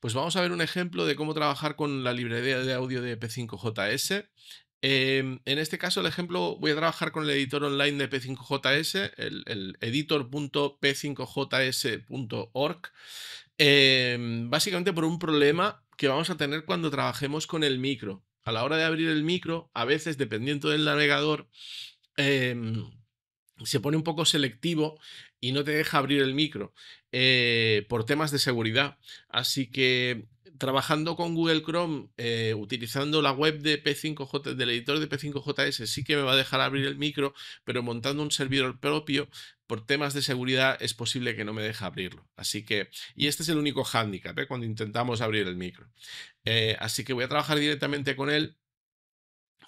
Pues vamos a ver un ejemplo de cómo trabajar con la librería de audio de P5JS. Em, en este caso, el ejemplo, voy a trabajar con el editor online de P5JS, el, el editor.p5js.org, em, básicamente por un problema que vamos a tener cuando trabajemos con el micro. A la hora de abrir el micro, a veces, dependiendo del navegador, em, se pone un poco selectivo y no te deja abrir el micro eh, por temas de seguridad. Así que trabajando con Google Chrome, eh, utilizando la web de P5J, del editor de P5JS, sí que me va a dejar abrir el micro, pero montando un servidor propio, por temas de seguridad es posible que no me deje abrirlo. Así que, y este es el único hándicap ¿eh? cuando intentamos abrir el micro. así que voy a trabajar directamente con él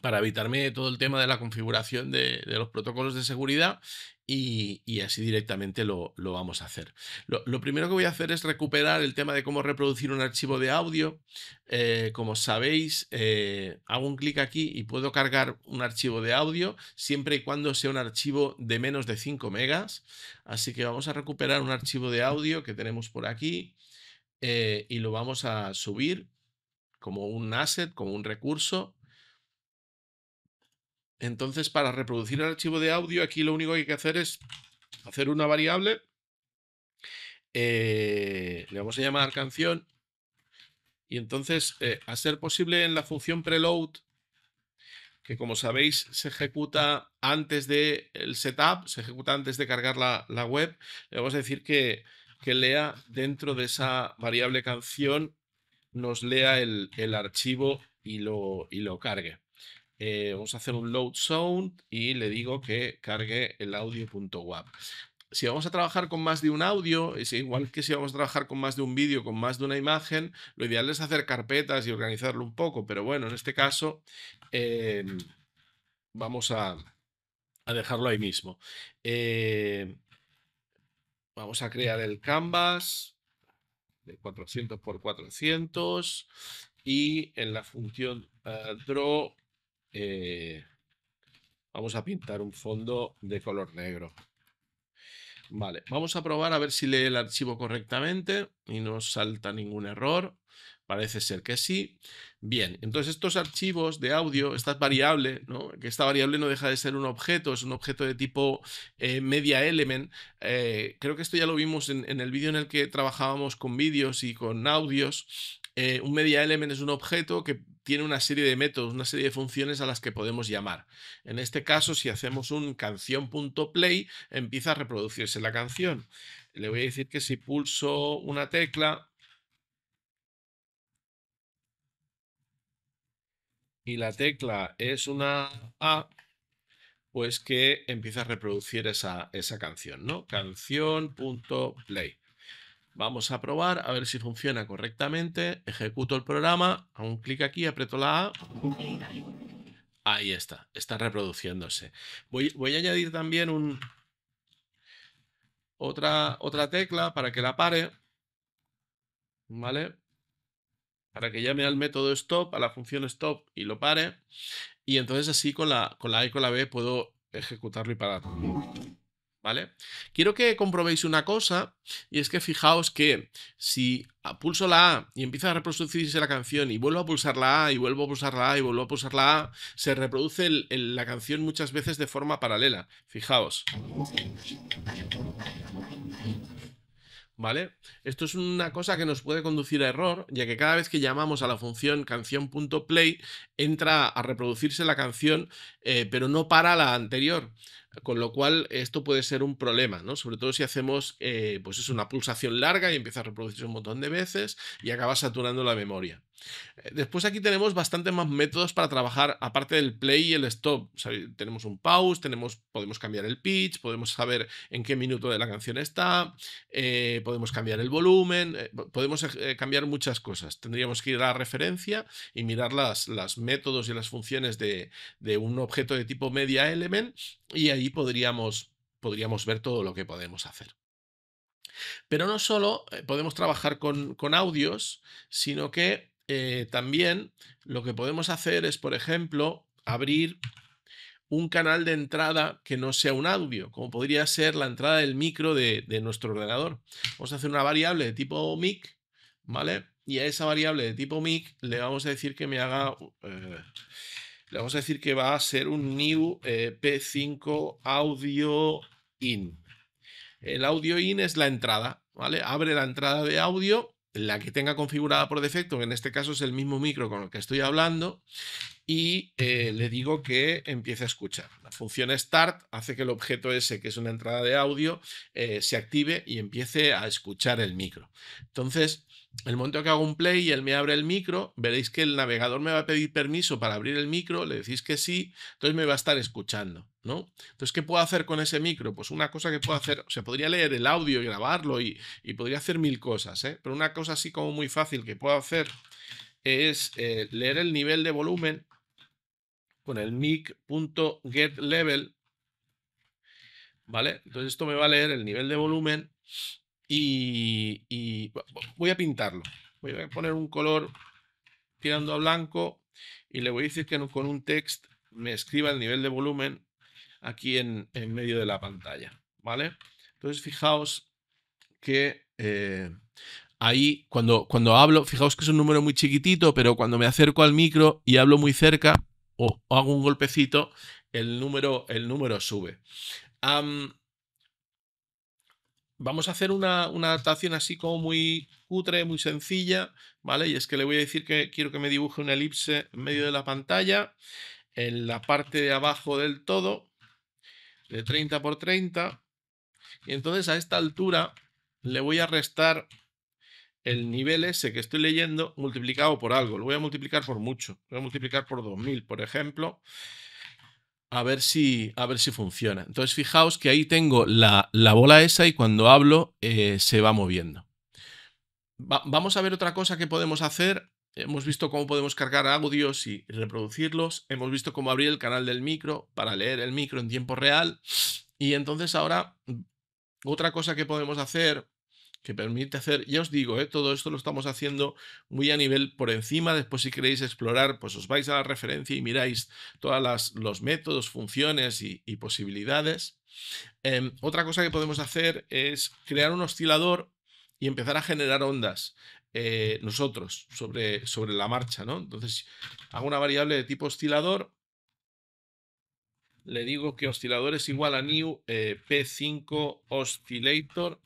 para evitarme todo el tema de la configuración de, los protocolos de seguridad y, así directamente lo, vamos a hacer. Lo, primero que voy a hacer es recuperar el tema de cómo reproducir un archivo de audio. Eh, como sabéis, eh, hago un clic aquí y puedo cargar un archivo de audio siempre y cuando sea un archivo de menos de 5 megas. Así que vamos a recuperar un archivo de audio que tenemos por aquí eh, y lo vamos a subir como un asset, como un recurso entonces, para reproducir el archivo de audio, aquí lo único que hay que hacer es hacer una variable. Eh, le vamos a llamar canción. Y entonces, eh, a ser posible en la función preload, que como sabéis se ejecuta antes del setup, se ejecuta antes de cargar la, web, le vamos a decir que, lea dentro de esa variable canción, nos lea el, archivo y lo, y lo cargue. Eh, vamos a hacer un load sound y le digo que cargue el audio.wap. Si vamos a trabajar con más de un audio, es igual que si vamos a trabajar con más de un vídeo, con más de una imagen, lo ideal es hacer carpetas y organizarlo un poco, pero bueno, en este caso em, vamos a, dejarlo ahí mismo. Eh, vamos a crear el canvas de 400 por 400 y en la función eh, draw eh, vamos a pintar un fondo de color negro. Vale, vamos a probar a ver si lee el archivo correctamente y no salta ningún error. Parece ser que sí. Bien, entonces estos archivos de audio, esta variable, ¿no? que esta variable no deja de ser un objeto, es un objeto de tipo eh, media element. Eh, creo que esto ya lo vimos en, en el vídeo en el que trabajábamos con vídeos y con audios. Un media element es un objeto que tiene una serie de métodos, una serie de funciones a las que podemos llamar. En este caso, si hacemos un canción.play, empieza a reproducirse la canción. Le voy a decir que si pulso una tecla y la tecla es una A, pues que empieza a reproducir esa, esa canción, ¿no? Canción.play. Vamos a probar a ver si funciona correctamente. Ejecuto el programa, hago un clic aquí, aprieto la A. Ahí está, está reproduciéndose. Voy, a añadir también un, otra, otra tecla para que la pare. ¿Vale? Para que llame al método stop, a la función stop y lo pare. Y entonces así con la, con la A y con la B puedo ejecutarlo y pararlo. ¿Vale? Quiero que comprobéis una cosa, y es que fijaos que si pulso la A y empieza a reproducirse la canción y vuelvo a pulsar la A y vuelvo a pulsar la A y vuelvo a pulsar la A, se reproduce la canción muchas veces de forma paralela. Fijaos. ¿Vale? Esto es una cosa que nos puede conducir a error, ya que cada vez que llamamos a la función canción.play entra a reproducirse la canción, eh, pero no para la anterior. Con lo cual, esto puede ser un problema, ¿no? Sobre todo si hacemos, eh, pues es una pulsación larga y empieza a reproducirse un montón de veces y acaba saturando la memoria. Eh, después aquí tenemos bastantes más métodos para trabajar, aparte del play y el stop. tenemos un pause, tenemos, podemos cambiar el pitch, podemos saber en qué minuto de la canción está, eh, podemos cambiar el volumen, podemos cambiar muchas cosas. Tendríamos que ir a la referencia y mirar las, métodos y las funciones de, de un objeto de tipo media element y ahí podríamos, podríamos ver todo lo que podemos hacer. Pero no solo eh, podemos trabajar con, audios, sino que eh, también lo que podemos hacer es, por ejemplo, abrir un canal de entrada que no sea un audio, como podría ser la entrada del micro de, de nuestro ordenador. Vamos a hacer una variable de tipo mic ¿vale? Y a esa variable de tipo mic le vamos a decir que me haga... Eh, le vamos a decir que va a ser un new eh, P5 audio in. El audio in es la entrada, ¿vale? Abre la entrada de audio, la que tenga configurada por defecto, que en este caso es el mismo micro con el que estoy hablando, y eh, le digo que empiece a escuchar. La función start hace que el objeto ese, que es una entrada de audio, eh, se active y empiece a escuchar el micro. Entonces, el momento que hago un play y él me abre el micro, veréis que el navegador me va a pedir permiso para abrir el micro, le decís que sí, entonces me va a estar escuchando, ¿no? Entonces, ¿qué puedo hacer con ese micro? Pues una cosa que puedo hacer, o sea, podría leer el audio y grabarlo y, podría hacer mil cosas, ¿eh? Pero una cosa así como muy fácil que puedo hacer es leer el nivel de volumen con el mic.getLevel, ¿vale? Entonces esto me va a leer el nivel de volumen y, voy a pintarlo. Voy a poner un color tirando a blanco y le voy a decir que con un text me escriba el nivel de volumen aquí en, medio de la pantalla, ¿vale? Entonces fijaos que eh, ahí cuando, cuando hablo, fijaos que es un número muy chiquitito, pero cuando me acerco al micro y hablo muy cerca o, hago un golpecito, el número, el número sube vamos a hacer una, adaptación así como muy cutre, muy sencilla, ¿vale? Y es que le voy a decir que quiero que me dibuje una elipse en medio de la pantalla, en la parte de abajo del todo, de 30 por 30. Y entonces a esta altura le voy a restar el nivel ese que estoy leyendo multiplicado por algo. Lo voy a multiplicar por mucho. Lo voy a multiplicar por 2000, por ejemplo a ver si, a ver si funciona. Entonces fijaos que ahí tengo la, bola esa y cuando hablo eh, se va moviendo. vamos a ver otra cosa que podemos hacer. Hemos visto cómo podemos cargar audios y reproducirlos. Hemos visto cómo abrir el canal del micro para leer el micro en tiempo real. Y entonces ahora otra cosa que podemos hacer que permite hacer, ya os digo, ¿eh? todo esto lo estamos haciendo muy a nivel por encima, después si queréis explorar, pues os vais a la referencia y miráis todos los métodos, funciones y, posibilidades. Em, otra cosa que podemos hacer es crear un oscilador y empezar a generar ondas eh, nosotros sobre, sobre la marcha, ¿no? Entonces, hago una variable de tipo oscilador, le digo que oscilador es igual a new eh, p5 oscillator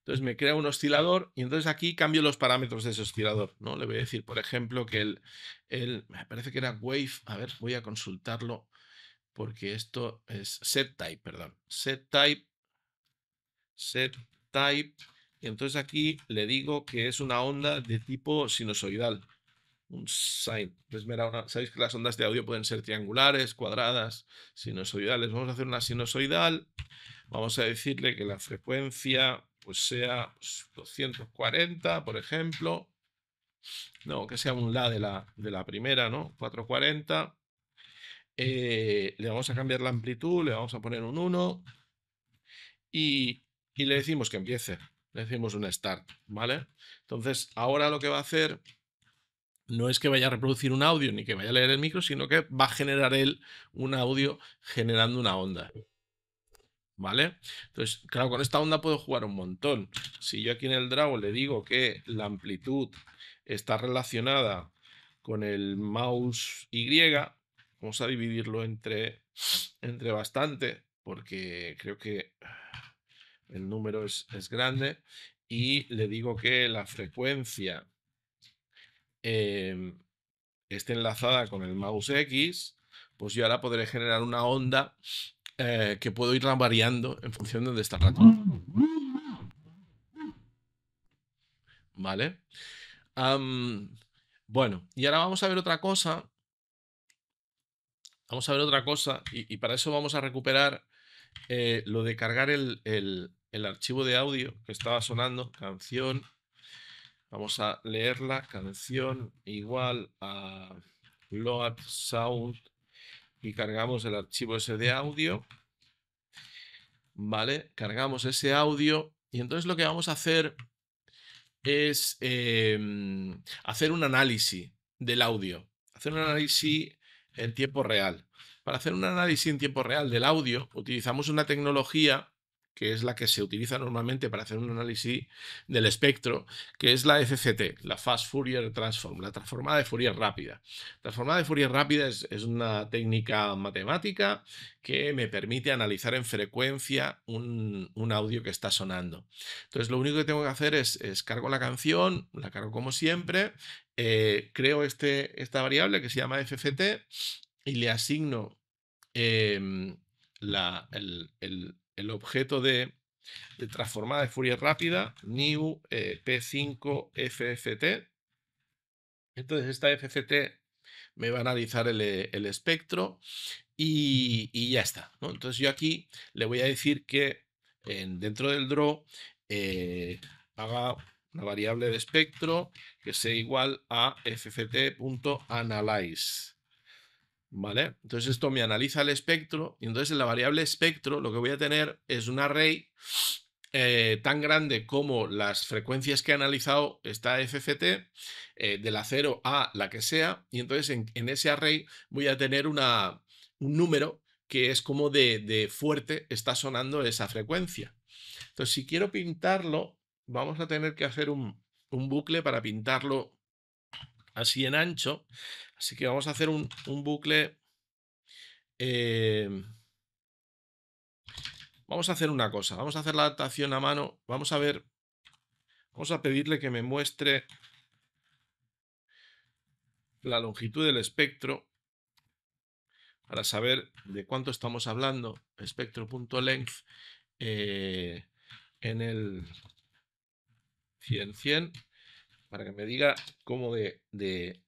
entonces me crea un oscilador y entonces aquí cambio los parámetros de ese oscilador. ¿no? Le voy a decir, por ejemplo, que el, el me parece que era wave, a ver, voy a consultarlo porque esto es set type, perdón, set type, set type, y entonces aquí le digo que es una onda de tipo sinusoidal, un sine. sabéis que las ondas de audio pueden ser triangulares, cuadradas, sinusoidales. Vamos a hacer una sinusoidal, vamos a decirle que la frecuencia pues sea 240, pues, por ejemplo. No, que sea un La de la, de la primera, ¿no? 440. Eh, le vamos a cambiar la amplitud, le vamos a poner un 1 y, y le decimos que empiece. Le decimos un start, ¿vale? Entonces, ahora lo que va a hacer no es que vaya a reproducir un audio ni que vaya a leer el micro, sino que va a generar él un audio generando una onda. ¿Vale? Entonces, claro, con esta onda puedo jugar un montón. Si yo aquí en el draw le digo que la amplitud está relacionada con el mouse Y, vamos a dividirlo entre, entre bastante, porque creo que el número es, grande, y le digo que la frecuencia em, esté enlazada con el mouse X, pues yo ahora podré generar una onda eh, que puedo ir variando en función de dónde está el ratón. ¿Vale? bueno, y ahora vamos a ver otra cosa. Vamos a ver otra cosa y, para eso vamos a recuperar eh, lo de cargar el, el, archivo de audio que estaba sonando, canción. Vamos a leerla, canción igual a load sound y cargamos el archivo ese de audio. ¿Vale? Cargamos ese audio y entonces lo que vamos a hacer es em, hacer un análisis del audio, hacer un análisis en tiempo real. Para hacer un análisis en tiempo real del audio utilizamos una tecnología que es la que se utiliza normalmente para hacer un análisis del espectro, que es la FFT, la Fast Fourier Transform, la transformada de Fourier rápida. Transformada de Fourier rápida es, una técnica matemática que me permite analizar en frecuencia un, audio que está sonando. Entonces, lo único que tengo que hacer es, es cargo la canción, la cargo como siempre, eh, creo este, esta variable que se llama FFT y le asigno em, el, objeto de, transformada de Fourier rápida, new eh, P5 FFT. Entonces, esta FFT me va a analizar el, espectro y, ya está. Entonces, yo aquí le voy a decir que dentro del draw eh, haga una variable de espectro que sea igual a fft.analyze. ¿Vale? Entonces esto me analiza el espectro y entonces en la variable espectro lo que voy a tener es un array eh, tan grande como las frecuencias que he analizado esta FFT, eh, de la 0 a la que sea, y entonces en, ese array voy a tener una, un número que es como de, de fuerte está sonando esa frecuencia. Entonces si quiero pintarlo, vamos a tener que hacer un, bucle para pintarlo así en ancho. Así que vamos a hacer un, bucle. Em, vamos a hacer una cosa. Vamos a hacer la adaptación a mano. Vamos a ver. Vamos a pedirle que me muestre la longitud del espectro para saber de cuánto estamos hablando. Espectro.length eh, en el 100, 100, para que me diga cómo de, de,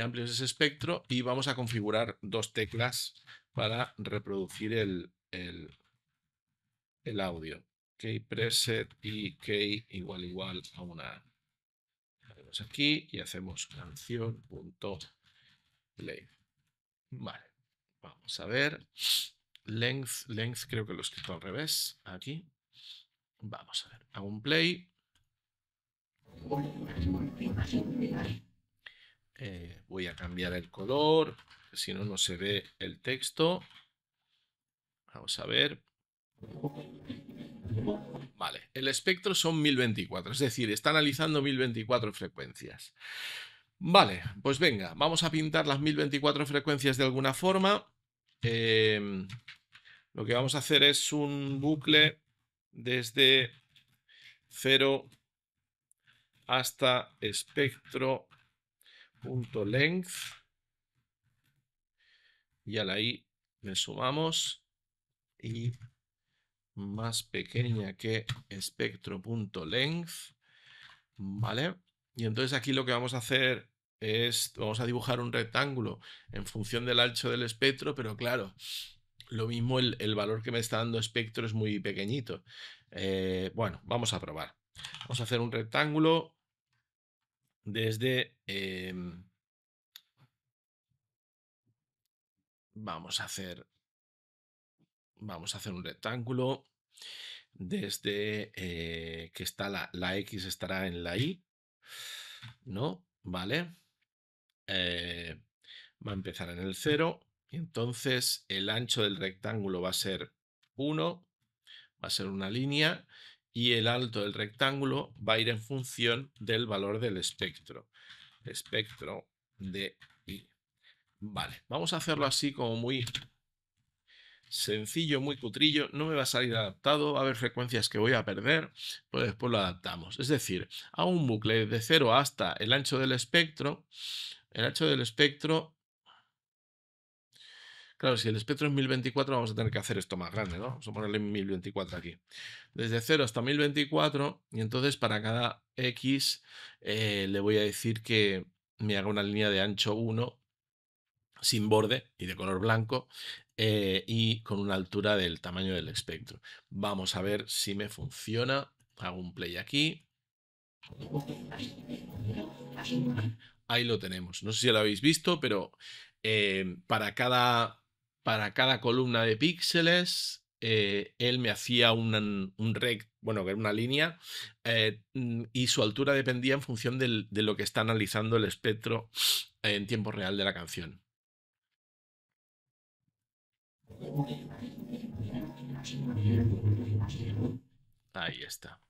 amplio es ese espectro y vamos a configurar dos teclas para reproducir el, el, audio. Key preset y key igual igual a una. Vamos aquí y hacemos canción.play. Vale, vamos a ver. Length, length creo que lo he escrito al revés. Aquí. Vamos a ver. Hago un play. Eh, voy a cambiar el color, si no, no se ve el texto. Vamos a ver. Vale, el espectro son 1024, es decir, está analizando 1024 frecuencias. Vale, pues venga, vamos a pintar las 1024 frecuencias de alguna forma. Em, lo que vamos a hacer es un bucle desde 0 hasta espectro.length y a la i le sumamos y más pequeña que espectro.length, ¿vale? Y entonces aquí lo que vamos a hacer es, vamos a dibujar un rectángulo en función del ancho del espectro, pero claro, lo mismo el, valor que me está dando espectro es muy pequeñito. Eh, bueno, vamos a probar. Vamos a hacer un rectángulo desde... Em, vamos a hacer... Vamos a hacer un rectángulo desde eh, que está la, la, X estará en la Y, ¿no? ¿Vale? Eh, va a empezar en el 0 y entonces el ancho del rectángulo va a ser 1, va a ser una línea y el alto del rectángulo va a ir en función del valor del espectro. Espectro de I. Vale, vamos a hacerlo así como muy sencillo, muy cutrillo. No me va a salir adaptado, va a haber frecuencias que voy a perder, pues después lo adaptamos. Es decir, hago un bucle de 0 hasta el ancho del espectro. El ancho del espectro Claro, si el espectro es 1024, vamos a tener que hacer esto más grande, ¿no? Vamos a ponerle 1024 aquí. Desde 0 hasta 1024, y entonces para cada X eh, le voy a decir que me haga una línea de ancho 1 sin borde y de color blanco eh, y con una altura del tamaño del espectro. Vamos a ver si me funciona. Hago un play aquí. Ahí lo tenemos. No sé si lo habéis visto, pero eh, para cada para cada columna de píxeles, eh, él me hacía un, rect, bueno, que era una línea, eh, mm, y su altura dependía en función de lo que está analizando el espectro en tiempo real de la canción. Ahí está.